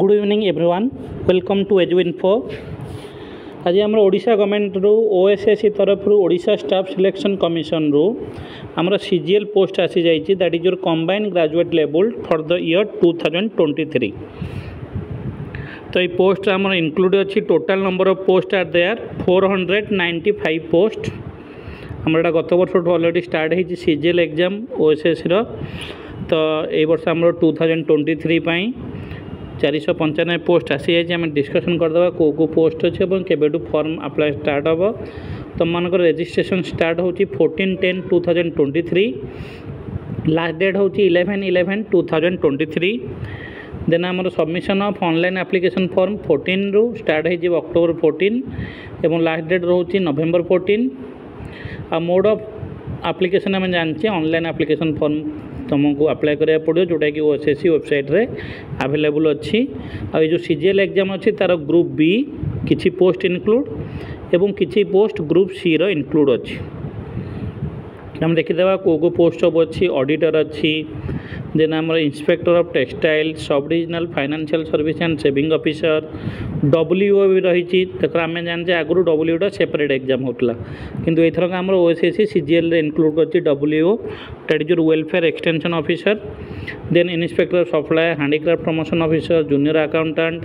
good evening everyone welcome to edu info ଆଜି ଆମର ଓଡ଼ିଶା ଗଭର୍ଣ୍ଣମେଣ୍ଟରୁ ଓ ଏସ୍ ଏସ୍ ସି ତରଫରୁ ଓଡ଼ିଶା ଷ୍ଟାଫ୍ ସିଲେକ୍ସନ୍ କମିଶନରୁ ଆମର ସି ଜି ଏଲ୍ ପୋଷ୍ଟ ଆସିଯାଇଛି that is your combine graduate ଲେବୁଲ୍ for the year two thousand twenty three ତ ଏଇ ପୋଷ୍ଟ ଆମର ଇନକ୍ଲୁଡ଼ ଅଛି total number of post are there four hundred ninety five post ଆମର ଏଇଟା ଗତ ବର୍ଷଠୁ ଅଲରେଡ଼ି ଷ୍ଟାର୍ଟ ହେଇଛି C G L exam O S ଏସ୍ସିର ତ ଏଇ ବର୍ଷ ଆମର ଟୁ ଥାଉଜେଣ୍ଡ ଟ୍ୱେଣ୍ଟି ଥ୍ରୀ ପାଇଁ চারিশহ পঞ্চানব্বই পোস্ট আসিযাই আমি ডিসকসন କରିଦେବା କେଉଁ କେଉଁ ପୋଷ୍ଟ ଅଛି ଏବଂ କେବେଠୁ ଫର୍ମ ଆପ୍ଲାଏ ଷ୍ଟାର୍ଟ ହେବ ତୁମମାନଙ୍କର ରେଜିଷ୍ଟ୍ରେସନ୍ ଷ୍ଟାର୍ଟ ହେଉଛି fourteen ten two thousand twenty three last date ହେଉଛି eleven eleven two thousand twenty three then ଆମର submission of online application form ଫୋର୍ଟିନ୍ରୁ start ହୋଇଯିବ ଅକ୍ଟୋବର ଫୋର୍ଟିନ୍ ଏବଂ ଲାଷ୍ଟ ଡେଟ୍ ରହୁଛି ନଭେମ୍ବର ଫୋର୍ଟିନ୍ ଆଉ mode of application ଆମେ ଜାଣିଛେ online application form ତୁମକୁ apply କରିବାକୁ ପଡ଼ିବ ଯେଉଁଟାକି ଓ ଏସ୍ ଏସ୍ ସି ୱେବସାଇଟ୍ରେ ଆଭେଲେବୁଲ୍ ଅଛି ଆଉ ଏ ଯେଉଁ ସି ଜି ଏଲ୍ ଏକ୍ଜାମ୍ ଅଛି ତା'ର ଗ୍ରୁପ୍ ବି କିଛି ପୋଷ୍ଟ ଇନକ୍ଲୁଡ଼ ଏବଂ କିଛି ପୋଷ୍ଟ ଗ୍ରୁପ୍ ସିର ଇନକ୍ଲୁଡ଼ ଅଛି ଆମେ ଦେଖିଦେବା କେଉଁ କେଉଁ ପୋଷ୍ଟ ସବୁ ଅଛି ଅଡ଼ିଟର୍ ଅଛି দেন আমার ইন্সপেক্টর অফ টেক্সটাইল সব regional financial service and saving officer W B রয়েছে দেখো আমি জানিছে আগুন ডব্লিউটা সেপারেট এক্সাম হোলা কিন্তু এথরক আমার ওএসএসি সিজিএল ইনক্লুড করছি ডব্লিউ ট্রেডিজর welfare extension officer then inspector of supply handicraft promotion officer junior accountant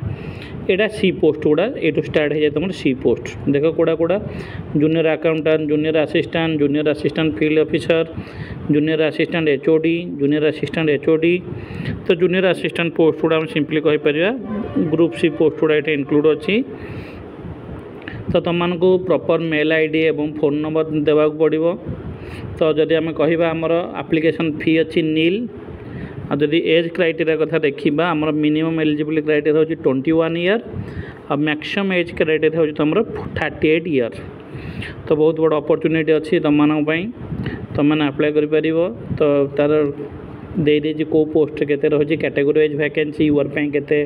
এটা সি পোস্ট গুড়া এটু স্টার্ট হয়ে যায় তোমার সি পোস্ট দেখো কোড়া কোড়া junior accountant junior assistant junior assistant field officer junior assistant HOD junior assistant assistant HOD ତ junior assistant post ଗୁଡ଼ା ଆମେ ସିମ୍ପଲି କହିପାରିବା ଗ୍ରୁପ୍ ସି ପୋଷ୍ଟ ଗୁଡ଼ା ଏଠି ଇନକ୍ଲୁଡ଼ ଅଛି ତ ତୁମମାନଙ୍କୁ ପ୍ରପର୍ ମେଲ୍ ଆଇ ଡ଼ି ଏବଂ ଫୋନ୍ ନମ୍ବର ଦେବାକୁ ପଡ଼ିବ ତ ଯଦି ଆମେ କହିବା ଆମର ଆପ୍ଲିକେସନ୍ ଫି ଅଛି ନିଲ୍ ଆଉ ଯଦି ଏଜ୍ କ୍ରାଇଟେରିଆ କଥା ଦେଖିବା ଆମର ମିନିମମ୍ ଏଲିଜିବୁଲ କ୍ରାଇଟେରିଆ ହେଉଛି ଟ୍ୱେଣ୍ଟି ୱାନ୍ ଇୟର୍ ଆଉ ମ୍ୟାକ୍ସିମମ୍ ଏଜ୍ କ୍ରାଇଟେରିଆ ହେଉଛି ତୁମର ଥାର୍ଟି ଏଇଟ୍ ଇୟର୍ ତ ବହୁତ ବଡ଼ ଅପରଚ୍ୟୁନିଟି ଅଛି ତୁମମାନଙ୍କ ପାଇଁ ତୁମମାନେ ଆପ୍ଲାଏ କରିପାରିବ ତ ତା'ର ଦେଇଦେଇଛି କେଉଁ ପୋଷ୍ଟ କେତେ ରହିଛି କ୍ୟାଟେଗୋରୀ ୱାଇଜ୍ ଭ୍ୟାକେନ୍ସି ୟୁଆର୍ ପାଇଁ କେତେ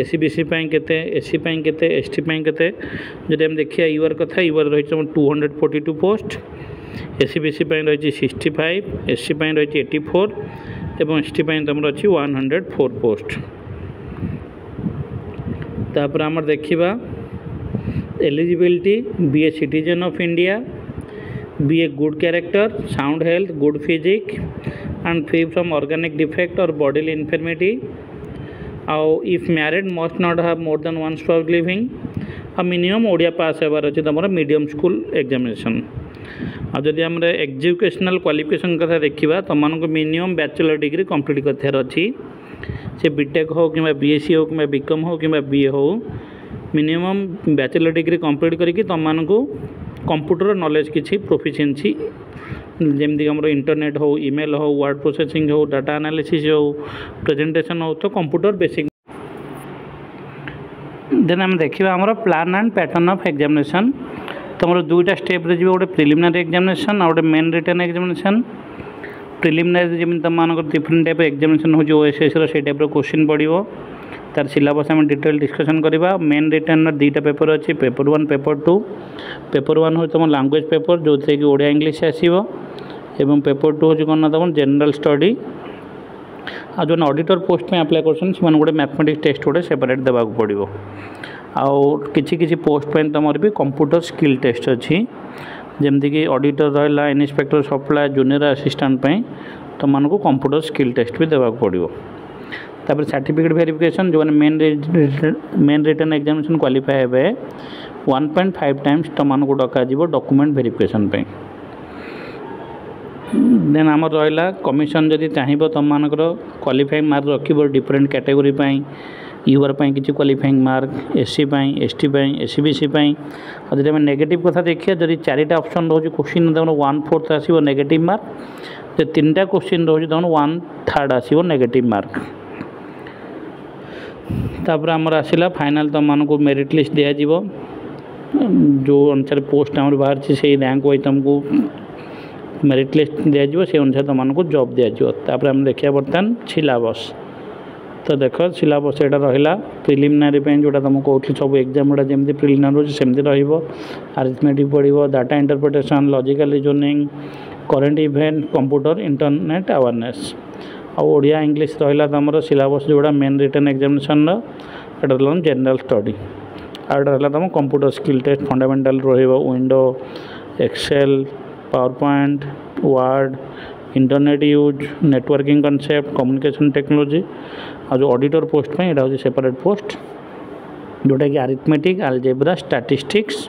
ଏ ସି ବି ସି ପାଇଁ କେତେ ଏ ସି ପାଇଁ କେତେ ଏସ୍ ଟି ପାଇଁ କେତେ ଯଦି ଆମେ ଦେଖିବା ୟୁଆର୍ କଥା ୟୁଆର୍ ରହିଛି ଆମର two hundred forty two post A C B C ପାଇଁ ରହିଛି ସିକ୍ସଟି ଫାଇଭ୍ ଏସ୍ ସି ପାଇଁ ରହିଛି ଏଇଟି ଫୋର୍ ଏବଂ ଏସ୍ ଟି ପାଇଁ ତୁମର ଅଛି ୱାନ୍ ହଣ୍ଡ୍ରେଡ଼ ଫୋର୍ ପୋଷ୍ଟ ତାପରେ ଆମର ଦେଖିବା eligibility be a citizen of India be a good character sound health good physique and free from organic defect और बॉडी इनफर्मिटी आउ if married must not have more than one stock living uh minimum Odia pass होबार अच्छे तुम medium school examination आदि आम educational qualification क्या देखा तुम मिनिमम बैचलर डिग्री कम्प्लीट कर से बीटेक हो कि बी हो कि बिकम हो कि बीए हो मिनिमम बैचलर डिग्री कम्प्लीट करम कंप्यूटर नॉलेज किसी प्रोफिशिएंसी जमी इंटरनेट हूँ इमेल हो वर्ड प्रोसेसिंग हो डाटा एनालीसीस हो प्रेजेटेसन हो तो कंप्यूटर बेसिक देन आम देखा आम plan and pattern of examination तुम दुईटा स्टेप जी गोटे प्रिलिमिनारी एक्जामेसन आ गए मेन रिटर्न एक्जामेसन प्रिलिमिनारी जमीन तुम मानक डिफरेन्ट टाइप एक्जामेसन हो ओएसएस रही टाइप्र क्वेश्चन पड़ो তার সিলাবস আমি ডিটেল ডিসকসন করা মেন রিটেনর দুইটা পেপর অছি paper one paper two paper one হচ্ছে তোমার ল্যাঙ্গুয়েজ পেপর যেতে কি ওড়িয়া ইংলিশ আসব এবং পেপর টু হচ্ছে কোণ না তোমার জেনারেল স্টডি ଆଉ ଯେଉଁମାନେ ଅଡ଼ିଟର ପୋଷ୍ଟ ପାଇଁ ଆପ୍ଲାଏ କରୁଛନ୍ତି ସେମାନଙ୍କୁ ଗୋଟେ ମ୍ୟାଥମେଟିକ୍ସ ଟେଷ୍ଟ ଗୋଟେ ସେପାରେଟ୍ ଦେବାକୁ ପଡ଼ିବ ଆଉ କିଛି କିଛି ପୋଷ୍ଟ ପାଇଁ ତୁମର ବି କମ୍ପ୍ୟୁଟର ସ୍କିଲ୍ ଟେଷ୍ଟ ଅଛି ଯେମିତିକି ଅଡ଼ିଟର ରହିଲା ଇନ୍ସପେକ୍ଟର ସପ୍ଲାଏ ଜୁନିୟର ଆସିଷ୍ଟାଣ୍ଟ ପାଇଁ ତୁମମାନଙ୍କୁ କମ୍ପ୍ୟୁଟର ସ୍କିଲ୍ ଟେଷ୍ଟ ବି ଦେବାକୁ ପଡ଼ିବ तापर सार्टिफिकेट भेरिफिकेसन जो main main written examination qualify हे वन पॉइंट फाइव टाइम्स तुमको डक डकुमेंट भेरिफिकेसन देन आम रहा कमिशन जदि चाहिए तुम मानक क्वाफाइंग मार्क रखे डिफरेन्ट कैटेगोरी यूआर पर किसी qualifying mark SC C S T S C C और जब नेगेट क्या देखिए जो चारिटा अप्सन रोज क्वेश्चन तुम वन फोर्थ आसव नेगेट मार्क तीन टाइम क्वेश्चन रोज तुम वन थार्ड आसव नेगेट मार्क तापर आमर आसला फाइनाल तुमको मेरीट लिस्ट दिजाव जो अनुसार पोस्ट आम बाहर से रैंक वाइज तुमको मेरीट लिस्ट दिजाव से अनुसार तुमको जब दिजाव आम देखा बर्तमान सिलबस तो देख सिलबस यहाँ रहा प्रिलिमिनारी जो तुम कौन सब एक्जाम गुड़ा जमी प्रिलिमिनारी सेमती रोज आरिथमेटिक पड़ो data interpretation logical reasoning current event computer internet awareness Odia English रहा तुम सिलबस जोड़ा मेन रिटर्न एक्जामेसन रहा जेनेल स्टडी आटे रहा तुम computer skill test fundamental window Excel PowerPoint word internet use networking concept communication technology आज auditor post यहाँ separate post जोटा कि आरिथमेटिक आलजेब्रा स्टाटिस्टिक्स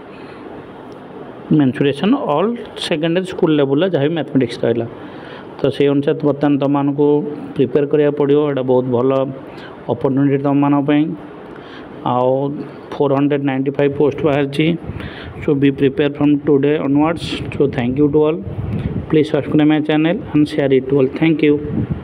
मेन्सुरेसन अल्ड सेकेंडेरी स्कूल लेवल जहाँ भी मैथमेटिक्स रहा तो से अनुसार बर्तमान तुम मानक प्रिपेयर करा पड़ो ये बहुत भल अपर्चुनिटी तुम मानी आ four hundred ninety five post बाहर so be prepare from today onwards so thank you to all please subscribe my channel and share it to all thank you